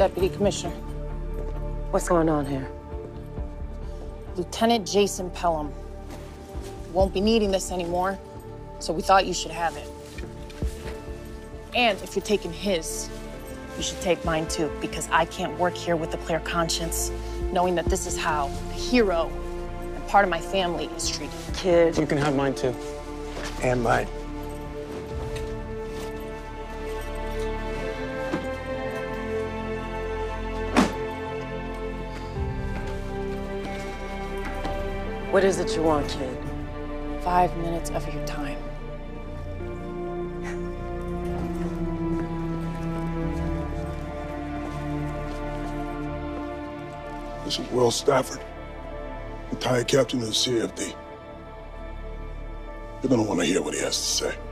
Deputy Commissioner. What's going on here? Lieutenant Jason Pelham. Won't be needing this anymore, so we thought you should have it. And if you're taking his, you should take mine too, because I can't work here with a clear conscience, knowing that this is how a hero and part of my family is treated. Kidd. You can have mine too. And mine. What is it you want, Kidd? Five minutes of your time. This is Will Stafford, retired captain of the CFD. You're gonna want to hear what he has to say.